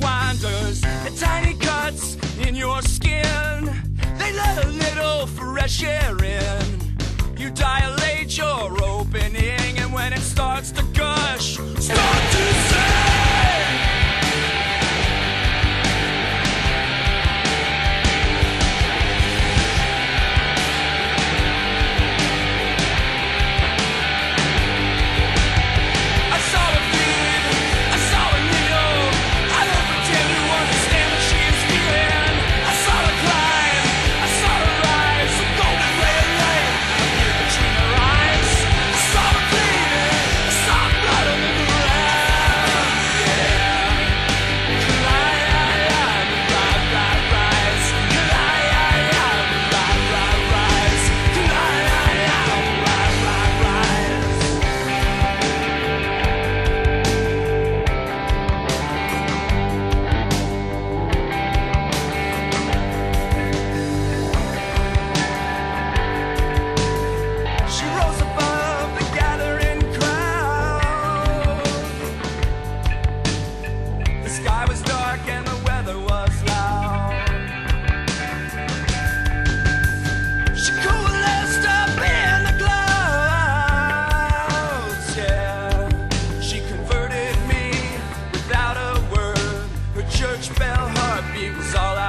wanders. The tiny cuts in your skin, they let a little fresh air in. it was all